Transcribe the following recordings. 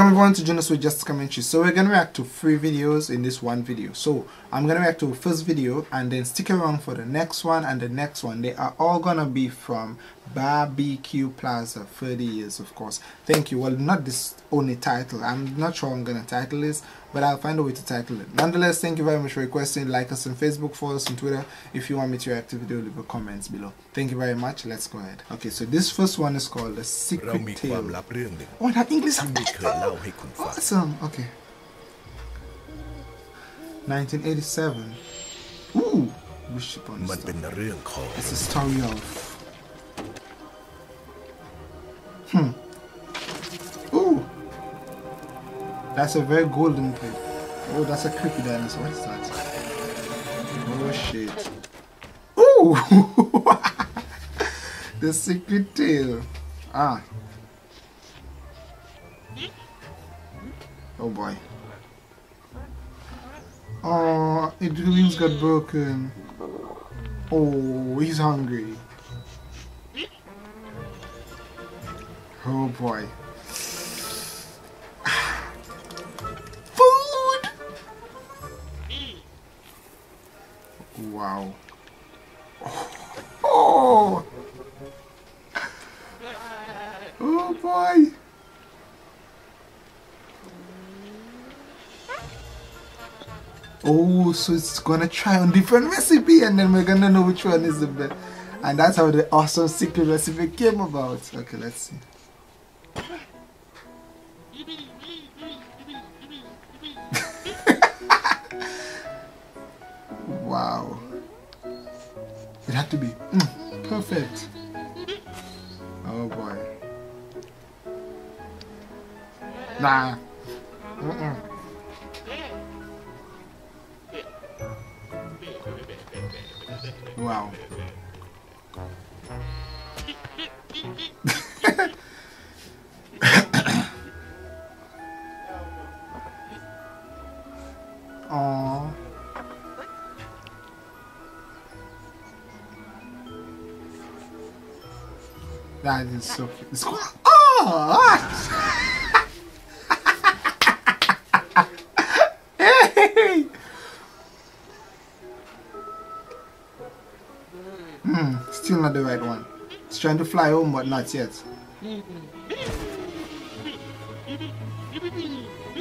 Welcome everyone to join us with Just Commentary. So we're gonna react to three videos in this one video. So I'm gonna react to first video and then stick around for the next one and the next one. They are all gonna be from Bar B Q Plaza 30 years of course. Thank you. Well not this only title. I'm not sure I'm gonna title this but I'll find a way to title it. Nonetheless thank you very much for requesting. Like us on Facebook follow us on Twitter. If you want me to react to video leave a comments below. Thank you very much. Let's go ahead. Okay so this first one is called the secret tale. oh that English subtitle awesome. Okay. 1987. Ooh! มันเป็นเรื่องของ It's a story of Hmm. Ooh. That's a very golden thing. Oh that's a creepy dinosaur What's that? Oh shit. Ooh. The secret tale. Ah. Oh boy. Oh, it wheels got broken. Oh, he's hungry. Oh boy. Food! Wow. Oh, so it's gonna try on different recipe and then we're gonna know which one is the best. And that's how the awesome secret recipe came about. Okay, let's see. wow. It had to be mm, perfect. Oh boy. Nah. Mm-mm. Wow. Aww. That is so. It's. Oh! Hmm, still not the right one. It's trying to fly home, but not yet.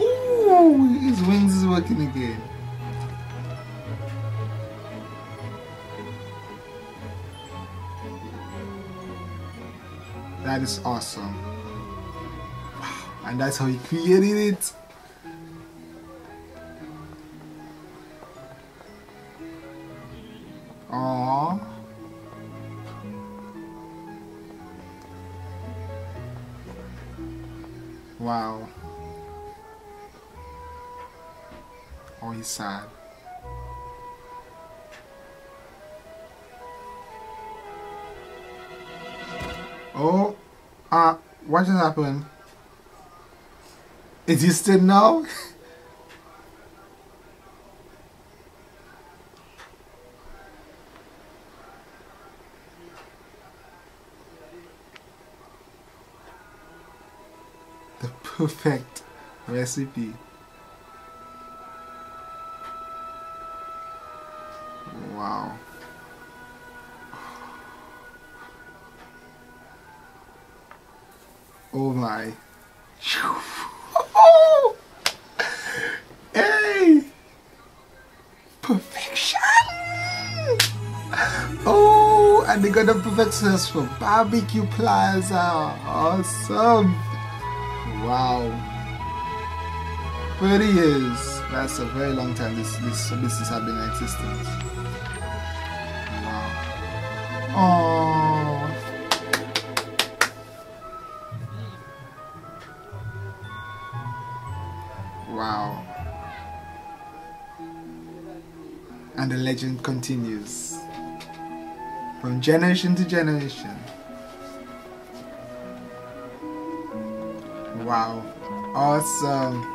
Ooh, his wings is working again. That is awesome. Wow, and that's how he created it. Wow. Oh, he's sad. Oh, uh, what just happened? Is he still now? the perfect recipe. Wow. Oh my. Hey! Perfection! Oh, and they got a perfect sauce for Bar B Q Plaza. Awesome. Wow. 30 years. That's a very long time this, this business has been in existence. Wow. Oh. Wow. And the legend continues from generation to generation. Wow. Awesome.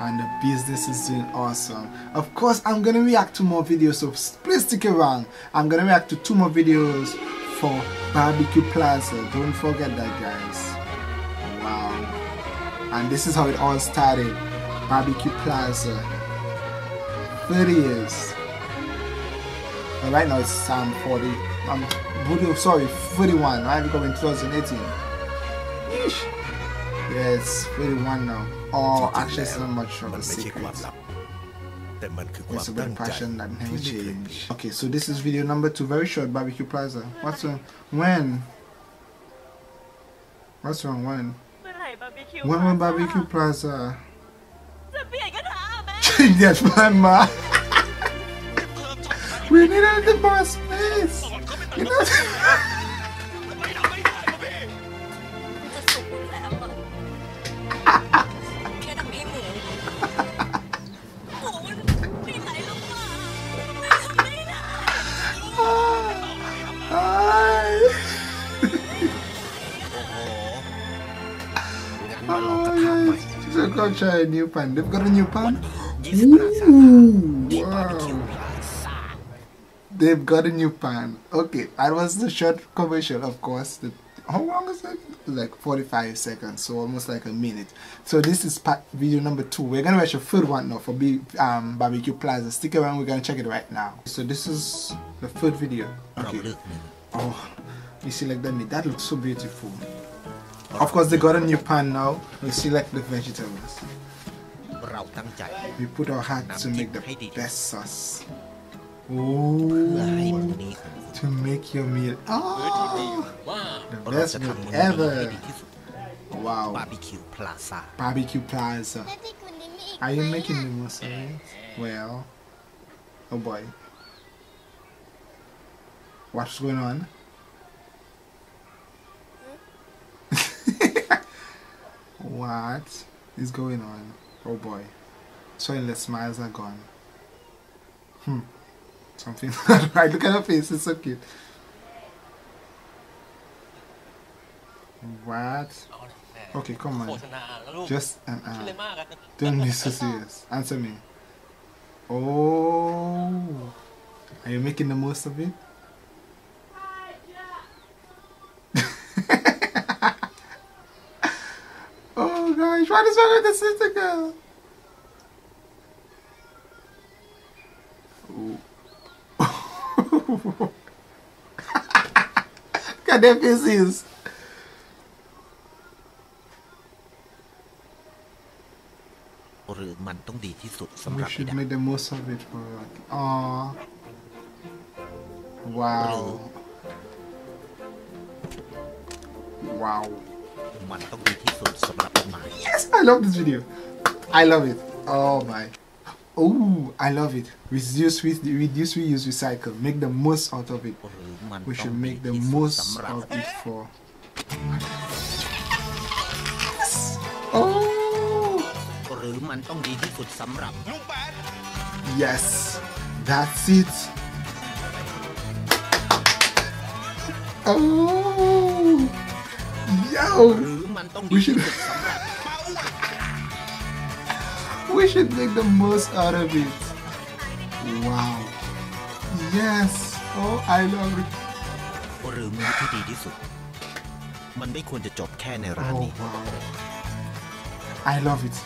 And the business is doing awesome. Of course, I'm gonna react to more videos, so please stick around. I'm gonna react to two more videos for Bar B Q Plaza. Don't forget that, guys. Wow. and this is how it all started barbecue plaza 30 years right now it's um 40 um sorry 41 right because in 2018 Yeesh. Yeah, it's really one now. Oh, or actually, it's much of a secret. It's about passion that never change. Okay, so this is video number two. Very short, Bar B Q Plaza. What's wrong? When? What's wrong? When? When when Bar B Q Plaza? Change that plan, ma. we needed the more space. You know. I'll try a new pan. They've got a new pan? Ooh, wow. They've got a new pan. Okay, that was the short commercial, of course. The, how long is it? Like 45 seconds, so almost like a minute. So this is part video number two. We're gonna watch a food one now for B um, Bar B Q Plaza. Stick around, we're gonna check it right now. So this is the food video. Okay. Oh, you see like that, that looks so beautiful. Of course, they got a new pan now. We select the vegetables. We put our heart to make the best sauce. Ooh, to make your meal. Oh, the best meal ever. Wow. Bar B Q Plaza. Bar B Q Plaza. Are you making the mosaic? Well, oh boy. What's going on? What is going on? Oh boy. Soilless smiles are gone. Hmm. Something not right. Look at her face, it's so cute. What? Okay, come on. Just an hour. Don't be so serious. Answer me. Oh. Are you making the most of it? is wrong with the sister girl? Cadê fez isso? We should make the most of it for oh, wow, wow. มันต้องดีที่สุดสำหรับต้นไม้ Yes, I love this video. I love it. Oh my. Oh, I love it. Reduce, re- reduce, reuse, recycle. Make the most out of it. หรือมัน We ต้อง should ดี make the ที่สุด most สำหรับ of it for. Oh, หรือมันต้องดีที่สุดสำหรับ yes. That's it. Oh, ห yo. รือมันต้องดี We ที่ should- สุดสำหรับ We should make the most out of it. Wow. Yes. Oh, I love it. หรือมือที่ดีที่สุด มันไม่ควรจะจบแค่ในร้าน Oh, นี้ wow. I love it.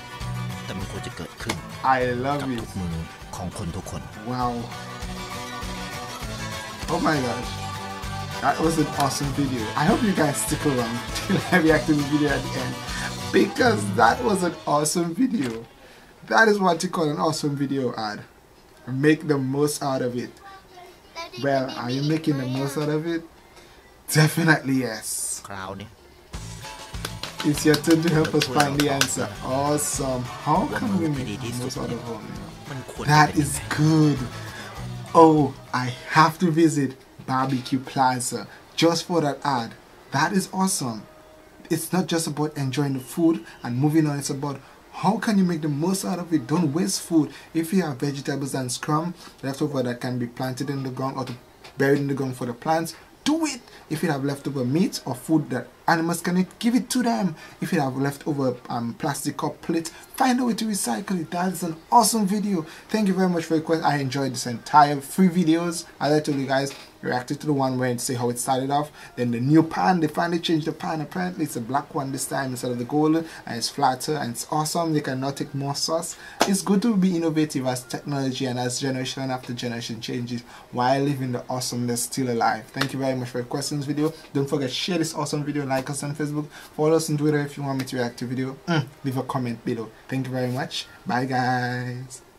แต่มันควรจะเกิดขึ้น I love กับ it. ทุกมือของคนทุกคน Wow. Oh my gosh. That was an awesome video. I hope you guys stick around till I react to the video at the end because that was an awesome video. That is what you call an awesome video ad. Make the most out of it. Well, are you making the most out of it? Definitely yes. Crowd. It's your turn to help us find the answer. Awesome. How can we make the most out of it? That is good. Oh, I have to visit Bar B Q Plaza just for that ad. That is awesome. It's not just about enjoying the food and moving on, it's about how can you make the most out of it? Don't waste food. If you have vegetables and scrum leftover that can be planted in the ground or buried in the ground for the plants, do it. If you have leftover meat or food that animals can eat, give it to them. If you have leftover um, plastic cup plates, find a way to recycle it. That is an awesome video. Thank you very much for your question. I enjoyed this entire three videos. As I told you guys, reacted to the one where it see how it started off. Then the new pan, they finally changed the pan. Apparently it's a black one this time instead of the golden and it's flatter and it's awesome. They cannot take more sauce. It's good to be innovative as technology and as generation after generation changes while living the awesomeness still alive. Thank you very much for your questions video. Don't forget share this awesome video, like us on Facebook, follow us on Twitter if you want me to react to video. Mm, leave a comment below. Thank you very much. Bye guys.